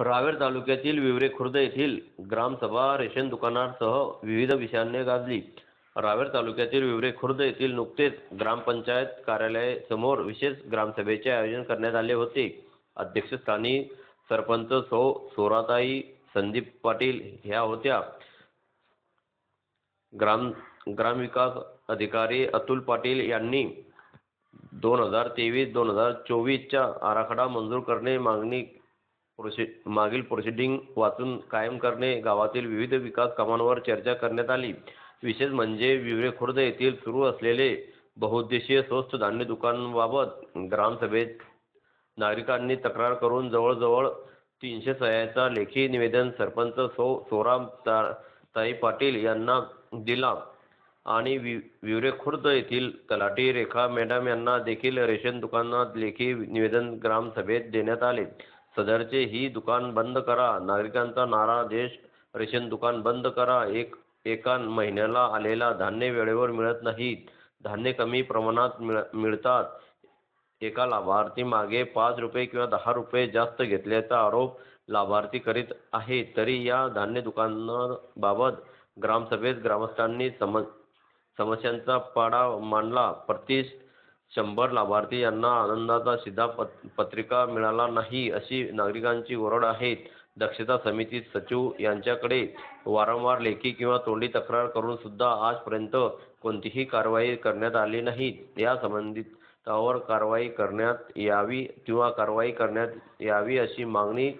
रावेर तालुक्यातील विवरे खुर्द येथील ग्रामसभा रेशन दुकानासह विविध विषयांनी गाजली. रावेर तालुक्यातील विवरे खुर्द येथील नुकतेच ग्रामपंचायत कार्यालयासमोर विशेष ग्रामसभेचे आयोजन करण्यात आले होते. अध्यक्षस्थानी सरपंच सौ सोराताई संदीप पाटील ह्या होत्या. ग्राम ग्रामविकास अधिकारी अतुल पाटील यांनी दोन हजार तेवीस दोन हजार चोवीसच्या आराखडा मंजूर करणे मागणी प्रोसि मागील प्रोसिडिंग वाचून कायम करणे गावातील विविध विकास कामांवर चर्चा करण्यात आली. विशेष म्हणजे विवरे खुर्द येथील सुरू असलेले बहुउद्देशीय स्वस्त धान्य दुकानबाबत ग्रामसभेत नागरिकांनी तक्रार करून जवळजवळ तीनशे सह्याचा लेखी निवेदन सरपंच सो सोराम ता ताई पाटील यांना दिला. आणि वि विवरे खुर्द येथील तलाठी रेखा मॅडम यांना देखील रेशन दुकानात लेखी निवेदन ग्रामसभेत देण्यात आले. सदरचे ही दुकान बंद करा. नागरिकांचा नारा देश रेशन दुकान बंद करा. एक एका महिन्याला आलेला धान्य वेळेवर मिळत नाही धान्य कमी प्रमाणात मिळ मिळतात. एका लाभार्थी मागे पाच रुपये किंवा दहा रुपये जास्त घेतल्याचा आरोप लाभार्थी करीत आहे. तरी या धान्य दुकानाबाबत ग्रामसभेत ग्रामस्थांनी सम समस्यांचा पाडा मांडला. प्रति शंभर लाभार्थी यांना आनंदाचा शिधा पत पत्रिका मिळाला नाही अशी नागरिकांची ओरड आहे दक्षता समिती सचिव यांच्याकडे वारंवार लेखी किंवा तोंडी तक्रार करून सुद्धा आजपर्यंत कोणतीही कारवाई करण्यात आली नाही. या संबंधितावर कारवाई करण्यात यावी किंवा कारवाई करण्यात यावी अशी मागणी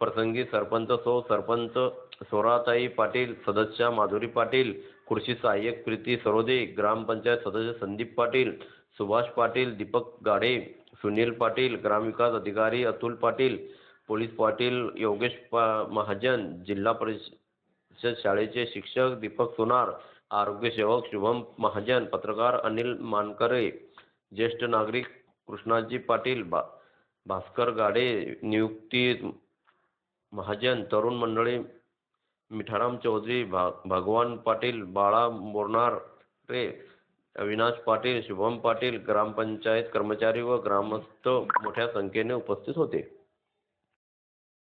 प्रसंगी सरपंच सौ सरपंच सोराताई पाटील सदस्य माधुरी पाटील कृषी सहाय्यक प्रीती सरोदे ग्रामपंचायत सदस्य संदीप पाटील सुभाष पाटील दीपक गाडे सुनील पाटील ग्रामविकास अधिकारी अतुल पाटील पोलीस पाटील योगेश पा महाजन जिल्हा परिषद शाळेचे शिक्षक दीपक सोनार आरोग्यसेवक शुभम महाजन पत्रकार अनिल मानकरे ज्येष्ठ नागरिक कृष्णाजी पाटील बा भास्कर गाडे नियुक्ती महाजन तरुण मंडळी मिठाराम चौधरी भा भगवान पाटील बाळा बोरनारे अविनाश पाटील शुभम पाटील ग्रामपंचायत कर्मचारी व ग्रामस्थ मोठ्या संख्येने उपस्थित होते.